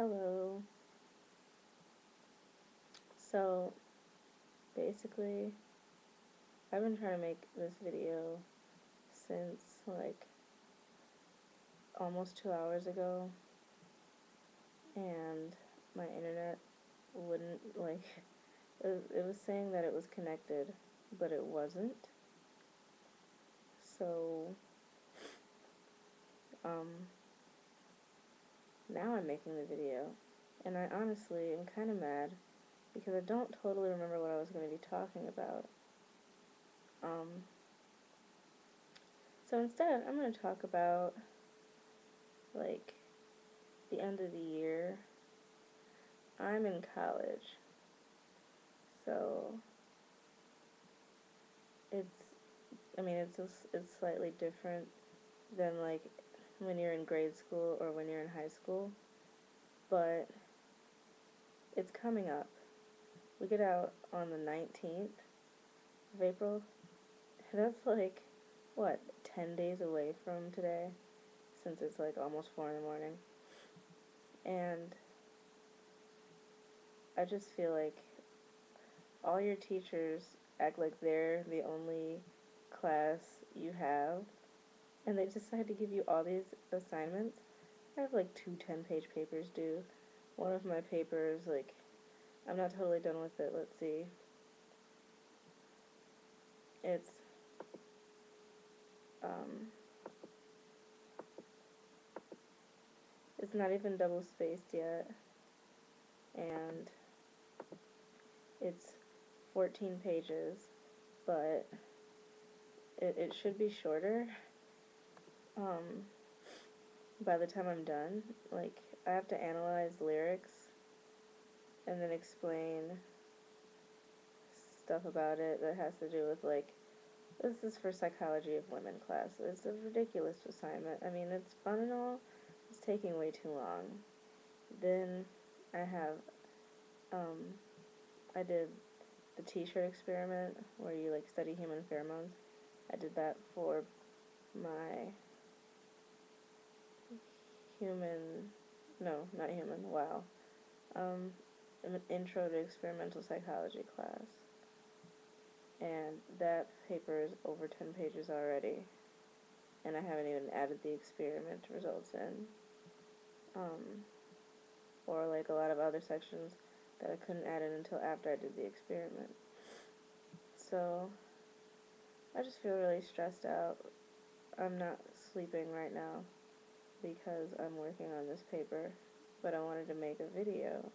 Hello. So, basically, I've been trying to make this video since like almost two hours ago, and my internet wouldn't like it was, it was saying that it was connected, but it wasn't. So, um, now I'm making the video, and I honestly am kind of mad because I don't totally remember what I was going to be talking about. Um, so instead, I'm going to talk about like the end of the year. I'm in college, so it's I mean it's it's slightly different than like when you're in grade school or when you're in high school, but it's coming up. We get out on the 19th of April. That's like, what, 10 days away from today, since it's like almost 4 in the morning. And I just feel like all your teachers act like they're the only class you have and they decide to give you all these assignments. I have like two 10 page papers due. One of my papers, like, I'm not totally done with it. Let's see. It's, um, it's not even double spaced yet. And it's 14 pages, but it, it should be shorter um, by the time I'm done, like, I have to analyze lyrics and then explain stuff about it that has to do with, like, this is for psychology of women class. It's a ridiculous assignment. I mean, it's fun and all. It's taking way too long. Then I have, um, I did the t-shirt experiment where you, like, study human pheromones. I did that for my human, no, not human, wow, um, an intro to experimental psychology class. And that paper is over 10 pages already. And I haven't even added the experiment results in. Um, or like a lot of other sections that I couldn't add in until after I did the experiment. So, I just feel really stressed out. I'm not sleeping right now because I'm working on this paper, but I wanted to make a video.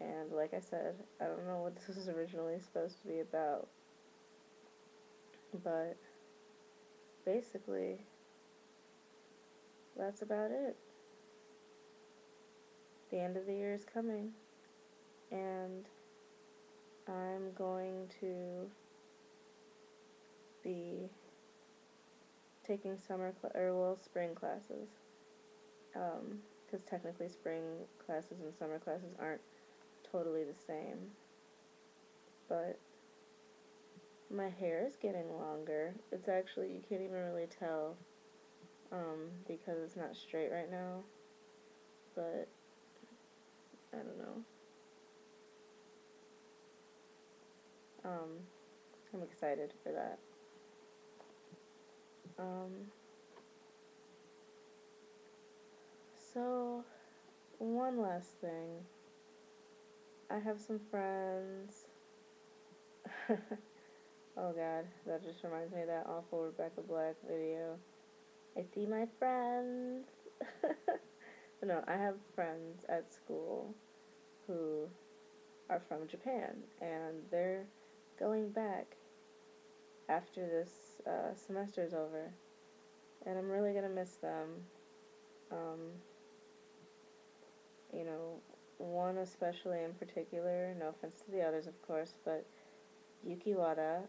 And like I said, I don't know what this was originally supposed to be about, but basically, that's about it. The end of the year is coming, and I'm going to be taking summer or well spring classes. Because um, technically spring classes and summer classes aren't totally the same. But my hair is getting longer. It's actually you can't even really tell um, because it's not straight right now. But I don't know. Um, I'm excited for that um, so, one last thing. I have some friends. oh god, that just reminds me of that awful Rebecca Black video. I see my friends. no, I have friends at school who are from Japan and they're going back after this uh, semester is over. And I'm really going to miss them. Um, you know, one especially in particular, no offense to the others, of course, but Yuki Wada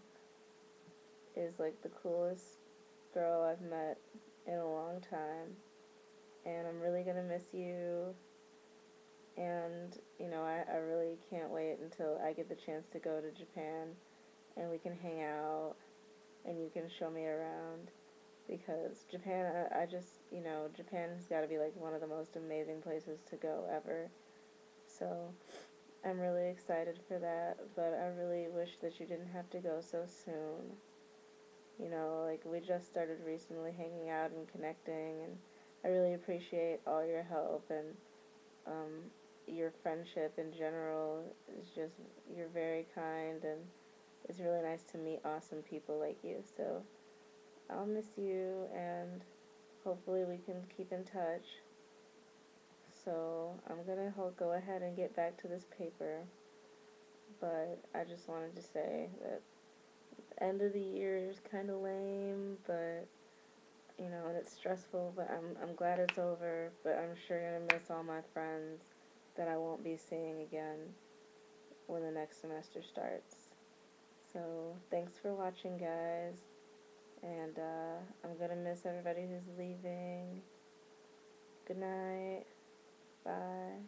is like the coolest girl I've met in a long time. And I'm really going to miss you. And, you know, I, I really can't wait until I get the chance to go to Japan and we can hang out and you can show me around because Japan, I, I just, you know, Japan's got to be like one of the most amazing places to go ever. So I'm really excited for that, but I really wish that you didn't have to go so soon. You know, like we just started recently hanging out and connecting, and I really appreciate all your help and um, your friendship in general. Is just you're very kind, and it's really nice to meet awesome people like you. So I'll miss you, and hopefully we can keep in touch. So I'm gonna go ahead and get back to this paper, but I just wanted to say that end of the year is kind of lame, but you know, and it's stressful. But I'm I'm glad it's over. But I'm sure gonna miss all my friends that I won't be seeing again when the next semester starts. So thanks for watching, guys. And uh, I'm gonna miss everybody who's leaving. Good night. Bye.